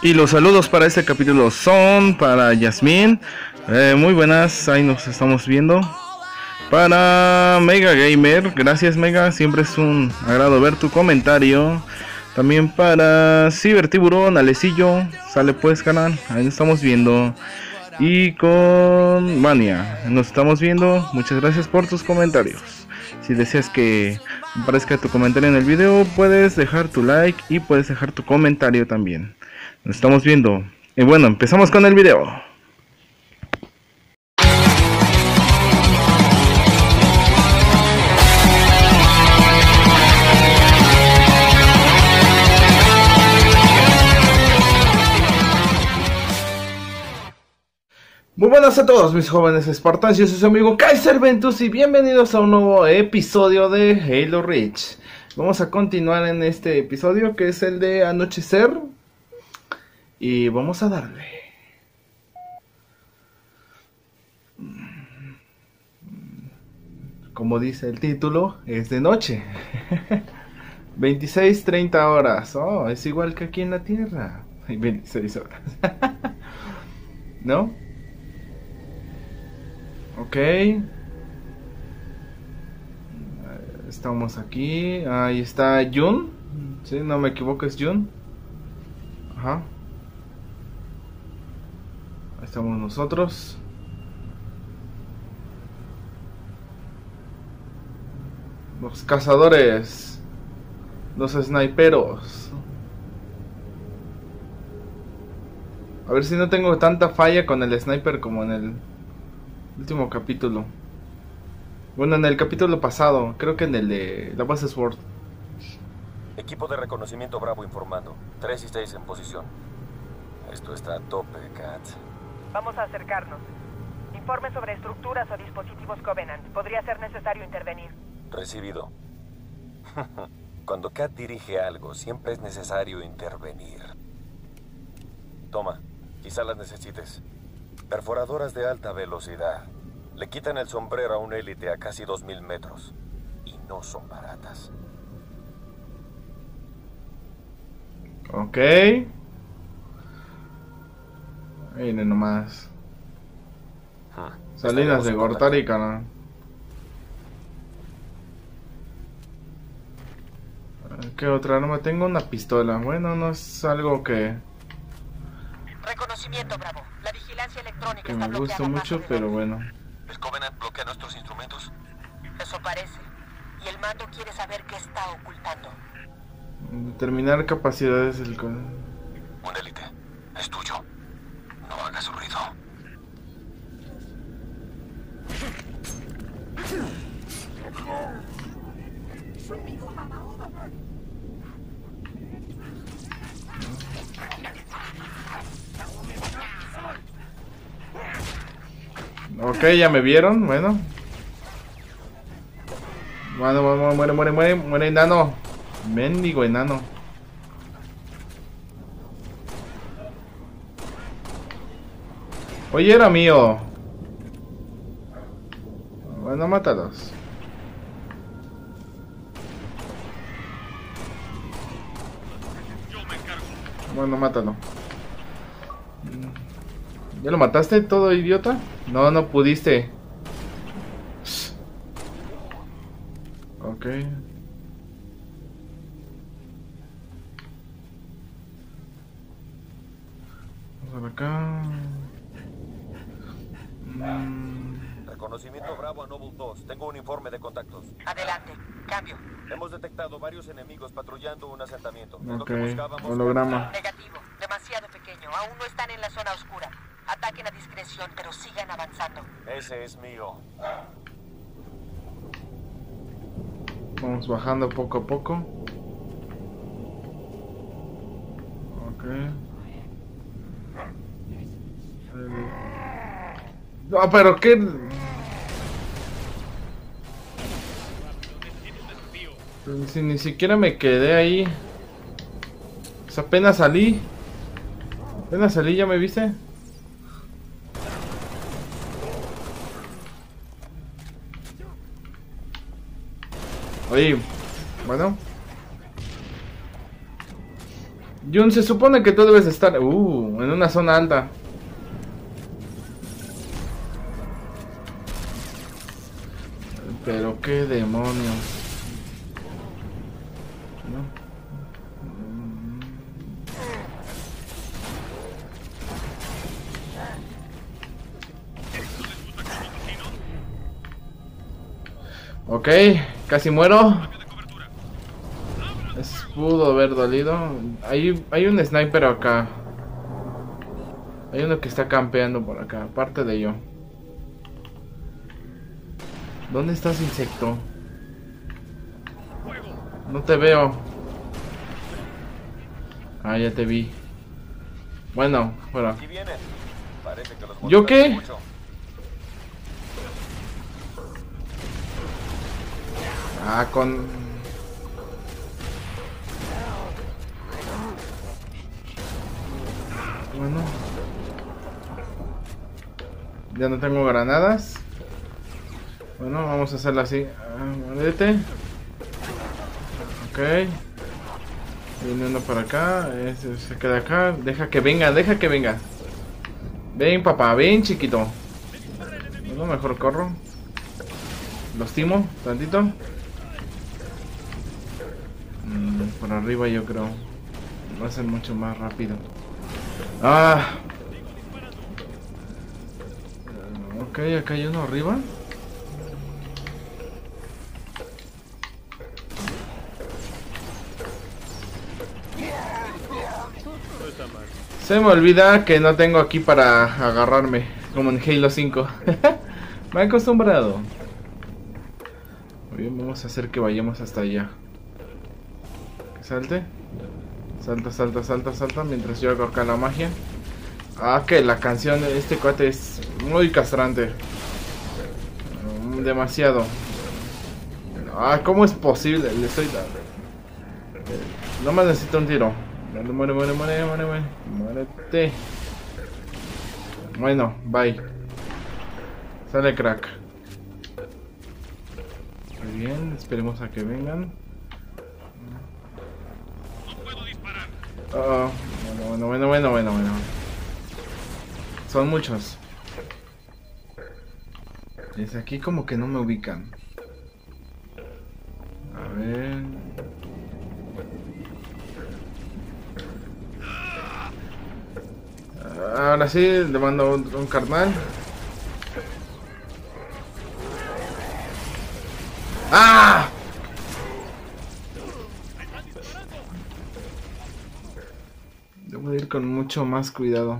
Y los saludos para este capítulo son para Yasmin. Eh, muy buenas, ahí nos estamos viendo. Para Mega Gamer, gracias Mega, siempre es un agrado ver tu comentario. También para Ciber Tiburón, Alecillo, sale pues canal, ahí nos estamos viendo. Y con Mania, nos estamos viendo, muchas gracias por tus comentarios. Si deseas que aparezca tu comentario en el video, puedes dejar tu like y puedes dejar tu comentario también. Nos estamos viendo. Y bueno, empezamos con el video. Muy buenas a todos mis jóvenes Spartans, yo soy su amigo Kaiser Ventus y bienvenidos a un nuevo episodio de Halo Reach. Vamos a continuar en este episodio que es el de anochecer y vamos a darle. Como dice el título, es de noche. 26, 30 horas. Oh, es igual que aquí en la Tierra. 26 horas. ¿No? Ok. Estamos aquí. Ahí está Jun. Si no me equivoco, es Jun. Ajá. Estamos nosotros. Los cazadores. Los sniperos. A ver si no tengo tanta falla con el sniper como en el último capítulo. Bueno, en el capítulo pasado, creo que en el de la base Sword. Equipo de reconocimiento Bravo informando. 3 y 6 en posición. Esto está a tope, Kat. Vamos a acercarnos. Informe sobre estructuras o dispositivos Covenant. Podría ser necesario intervenir. Recibido. Cuando Kat dirige algo, siempre es necesario intervenir. Toma, quizá las necesites. Perforadoras de alta velocidad. Le quitan el sombrero a un élite a casi 2.000 metros. Y no son baratas. Ok. Viene nomás. Hmm. Salinas de Gortari, canal. ¿Qué otra arma? Tengo una pistola. Bueno, no es algo que, Reconocimiento, Bravo. La vigilancia electrónica que está me gusta mucho, pero bueno. ¿El Covenant bloquea nuestros instrumentos? Eso parece. Y el mando quiere saber qué está ocultando. Determinar capacidades del con- Un élite. Es tuyo. No hagas ruido. Ok, ya me vieron, bueno. Bueno, muere, muere, muere, muere, muere enano. Mendigo enano. Oye, era mío. Bueno, mátalos. Bueno, mátalo. ¿Ya lo mataste, todo idiota? No, no pudiste. Ok. Vamos a acá. Mm, Reconocimiento Bravo a Noble 2. Tengo un informe de contactos. Adelante. Cambio. Hemos detectado varios enemigos patrullando un asentamiento. Ok, que buscábamos. holograma. Negativo. Demasiado pequeño. Aún no están en la zona oscura. Ataquen a discreción, pero sigan avanzando. Ese es mío. Vamos bajando poco a poco. Ok. No, pero qué. Si ni siquiera me quedé ahí. Pues apenas salí. Apenas salí, ¿ya me viste? Oye, bueno. Jun, se supone que tú debes estar... Uh, en una zona alta. Pero qué demonios. Ok, casi muero. Es, pudo haber dolido. Hay, hay un sniper acá. Hay uno que está campeando por acá, aparte de yo. ¿Dónde estás, insecto? No te veo. Ah, ya te vi. Bueno, fuera. ¿Yo qué? Ah, con... Bueno. Ya no tengo granadas. Bueno, vamos a hacerlo así. Ah, ok. Viene uno para acá. Ese se queda acá. Deja que venga, deja que venga. Ven, papá, ven, chiquito. Bueno, mejor corro. Los timo, tantito. Por arriba yo creo. Va a ser mucho más rápido. Ah. Ok, acá hay uno arriba. Se me olvida que no tengo aquí para agarrarme, como en Halo 5. me he acostumbrado. Bien, vamos a hacer que vayamos hasta allá salte. Salta, salta, salta, salta. Mientras yo hago acá la magia. Ah, que la canción de este cuate es muy castrante. Demasiado. Ah, ¿cómo es posible? Le estoy dando. No más necesito un tiro. Muere, muere, muere, muere, muere. Bueno, bye. Sale crack. Muy bien, esperemos a que vengan. Oh, bueno, bueno, bueno, bueno, bueno, Son muchos. Desde aquí como que no me ubican. A ver. Ahora sí, le mando un, un carnal. ¡Ah! Debo ir con mucho más cuidado.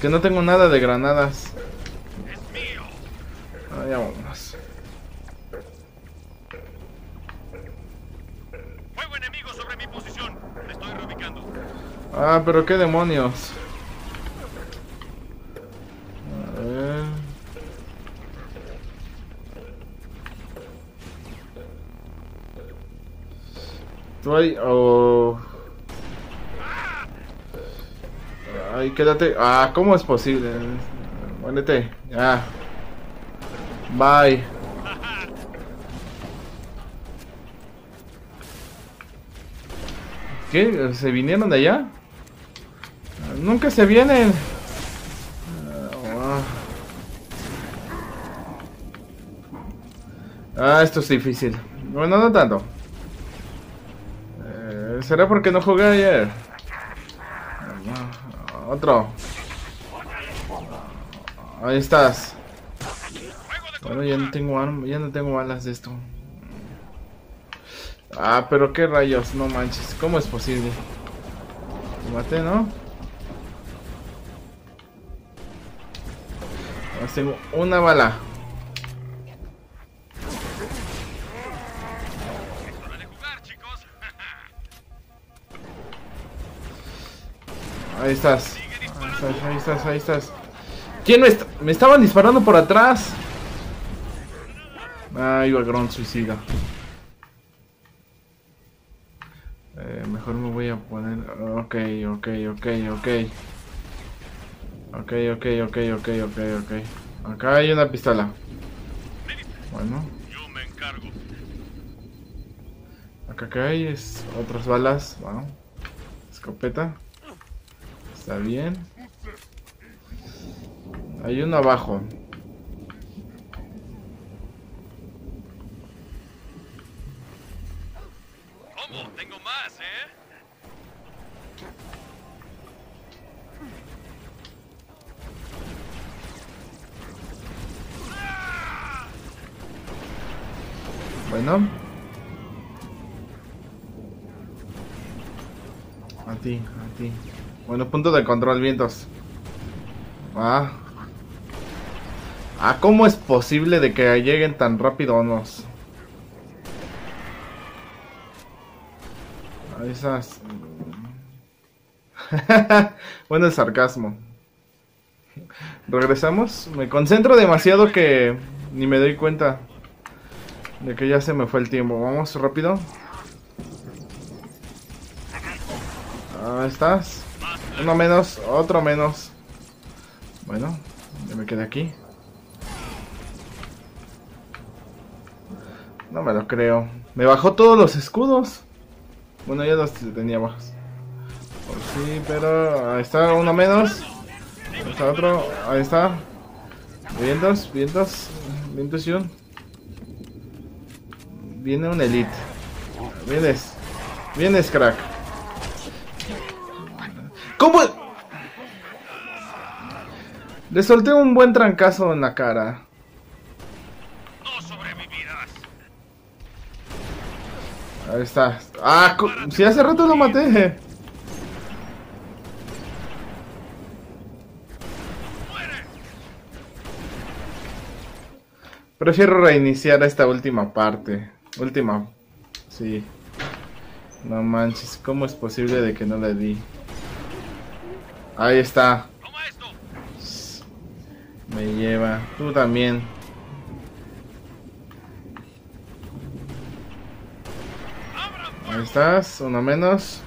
Que no tengo nada de granadas. Ah, ya vámonos. Fuego enemigo sobre mi posición. Me estoy reubicando. Ah, pero qué demonios. Estoy... Oh. Ay, quédate. Ah, ¿cómo es posible? Muévete. Ya. Bye. ¿Qué? ¿Se vinieron de allá? Nunca se vienen. Ah, esto es difícil. Bueno, no tanto. ¿Será porque no jugué ayer? Otro. Ahí estás. Bueno, ya no tengo ya no tengo balas de esto. Ah, pero qué rayos, no manches. ¿Cómo es posible? Lo maté, ¿no? tengo una bala. Ahí estás. Ahí estás, ahí estás, ¿Quién me, está? me estaban disparando por atrás? Iba gran suicida. Eh, mejor me voy a poner... Ok, ok, ok, ok. Ok, ok, ok, ok, ok, ok. Acá hay una pistola. Bueno. Acá que hay es otras balas. Escopeta. Está bien. Hay uno abajo. ¿Cómo? Tengo más, ¿eh? Bueno. A ti, a ti. Bueno, punto de control, vientos. Ah. Ah, ¿cómo es posible de que lleguen tan rápido nos? A esas... bueno, el sarcasmo. Regresamos. Me concentro demasiado que ni me doy cuenta de que ya se me fue el tiempo. Vamos rápido. Ahí estás. Uno menos, otro menos. Bueno, ya me quedé aquí. No me lo creo. Me bajó todos los escudos. Bueno, ya los tenía bajos. Por sí, pero ahí está uno menos. Ahí está otro. Ahí está. Vientos, vientos. Vientos y un. Viene un elite. Vienes. Vienes, crack. ¿Cómo? Le solté un buen trancazo en la cara. No sobrevivirás. Ahí está. Ah, si hace rato lo maté. Prefiero reiniciar esta última parte. Última. Sí. No manches, ¿cómo es posible de que no le di? Ahí está. Me lleva. Tú también. Ahí estás, uno menos.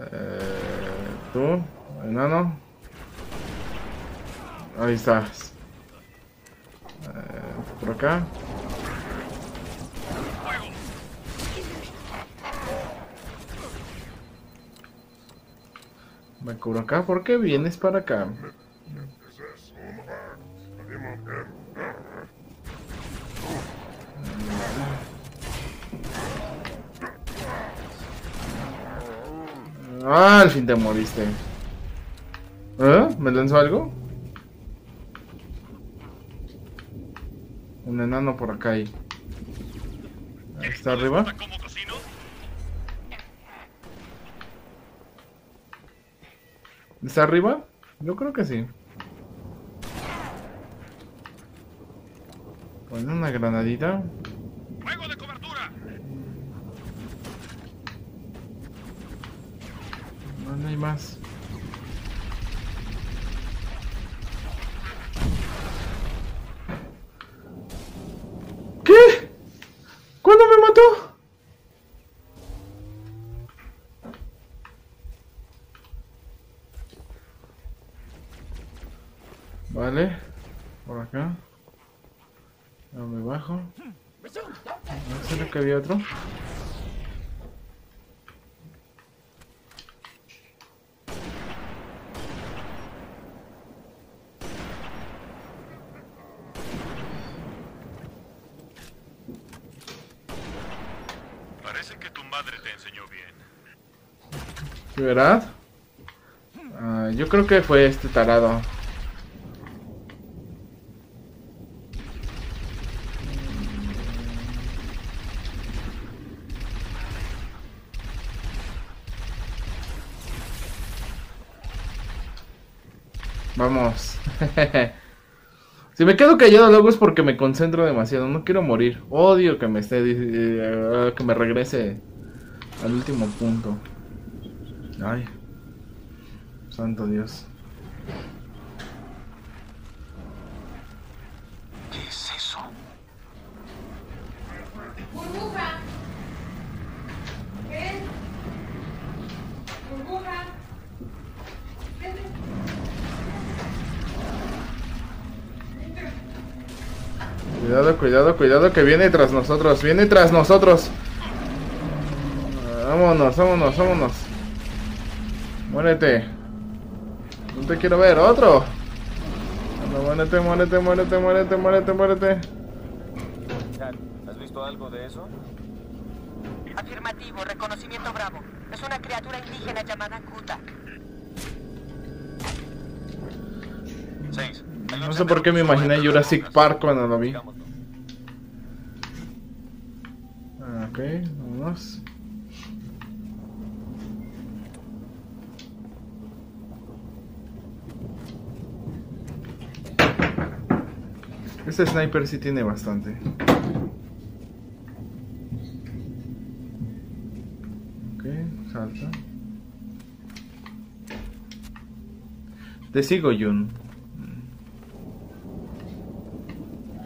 Eh, tú, enano. Ahí estás. Eh, por acá. Me cubro acá. ¿Por qué vienes para acá? Ah, al fin te moriste. ¿Eh? ¿Me lanzó algo? Un enano por acá ahí. Ahí está arriba. ¿Está arriba? Yo creo que sí. Pon una granadita. ¡Fuego de cobertura! No, no hay más. ¿Qué? ¿Cuándo me mató? Vale, por acá. Ya me bajo. ¿No será que había otro? Parece que tu madre te enseñó bien. ¿Sí, ¿Verdad? Ah, yo creo que fue este tarado. Vamos. si me quedo callado luego es porque me concentro demasiado. No quiero morir. Odio que me esté eh, que me regrese al último punto. Ay. Santo Dios. ¿Qué es eso? Burbuja. Ven. Burbuja. Ven, ven. Cuidado, cuidado, que viene tras nosotros. Viene tras nosotros. Vámonos, vámonos, vámonos. Muérete. No te quiero ver, otro. No, muérete, muérete, muérete, muérete, muérete, muérete. ¿has visto algo de eso? Afirmativo, reconocimiento bravo. Es una criatura indígena llamada Kuta. Seis. No sé por qué me imaginé Jurassic Park cuando lo vi. Digámoslo. Ah, Ok, vámonos. Este sniper sí tiene bastante. Ok, salta. Te sigo, Jun.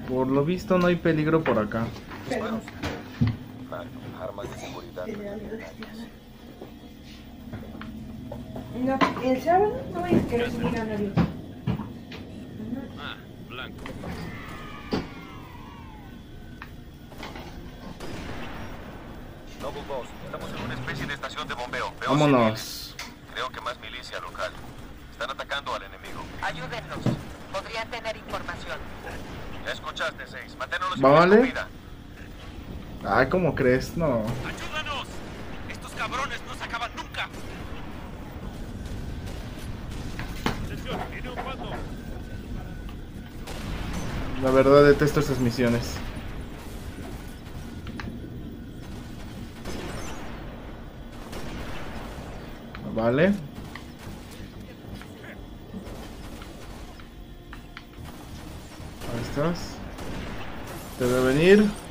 Por lo visto no hay peligro por acá. Armas de seguridad. No, el sábado no voy a querer subir a nadie. Ah, blanco. Noble 2, estamos en una especie de estación de bombeo. Veo Vámonos. civiles. Creo que más milicia local. Están atacando al enemigo. Ayúdennos. Podrían tener información. Ya escuchaste, Seis. Manténnos Vale. vida. Ay, ¿cómo crees? No. ¡Ayúdanos! ¡Estos cabrones no se acaban nunca! La verdad detesto esas misiones. Vale. Ahí estás. Te debe venir.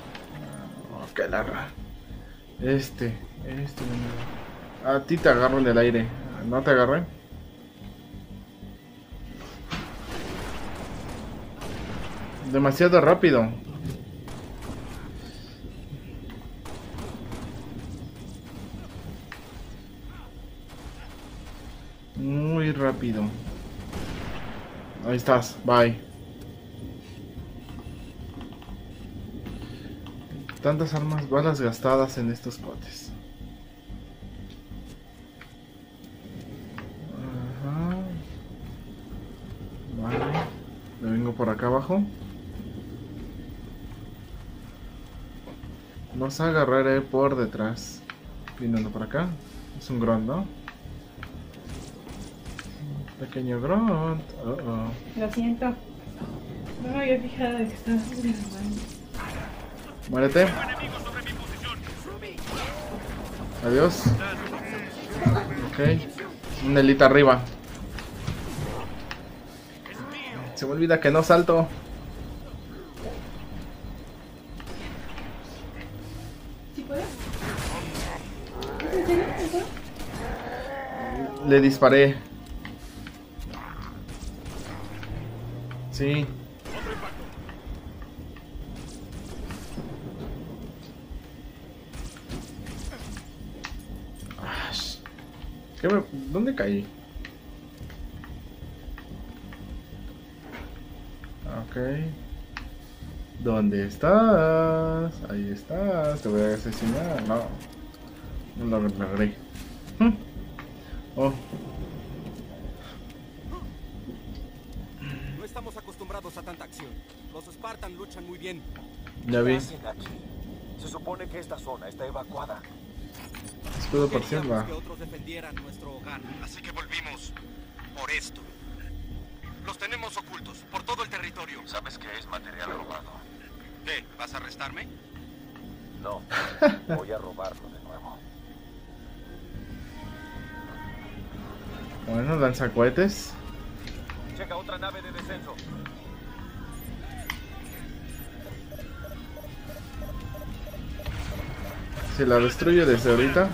Este, este. A ti te agarro el aire. ¿No te agarré? Demasiado rápido. Muy rápido. Ahí estás, bye. Tantas armas, balas gastadas en estos potes. Ajá. Vale. Me vengo por acá abajo. Nos agarraré por detrás. Viniendo por acá. Es un grunt, ¿no? Pequeño grunt. Uh -oh. Lo siento. No me había fijado de que. Muérete. Adiós. Ok. Un arriba. Se me olvida que no salto. Le disparé. Sí. Caí? Ok. ¿Dónde estás? Ahí estás. Te voy a asesinar. No. No lo logré. Hmm. Oh, No estamos acostumbrados a tanta acción. Los Spartan luchan muy bien. ya vi. Se supone que esta zona está evacuada. Escudo parcial Queríamos va. que otros defendieran nuestro hogar. Así que volvimos por esto. Los tenemos ocultos por todo el territorio. ¿Sabes qué es material robado? ¿Qué? ¿Vas a arrestarme? No. Voy a robarlo de nuevo. Bueno, lanzacohetes. Checa otra nave de descenso. Si la destruyo desde ahorita.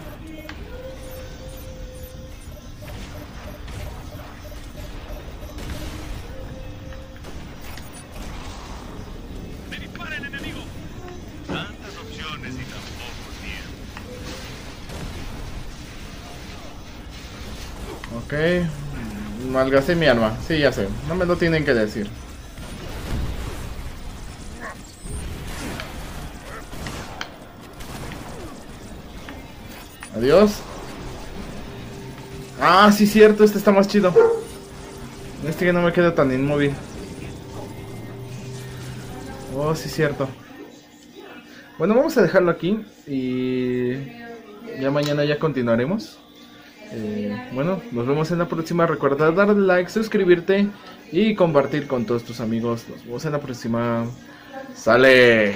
Malgasté mi arma. Sí, ya sé. No me lo tienen que decir. Adiós. Ah, sí, cierto. Este está más chido. Este que no me queda tan inmóvil. Oh, sí, cierto. Bueno, vamos a dejarlo aquí. Y... Ya mañana ya continuaremos. Eh, bueno, nos vemos en la próxima. Recuerda darle like, suscribirte y compartir con todos tus amigos. Nos vemos en la próxima. Sale.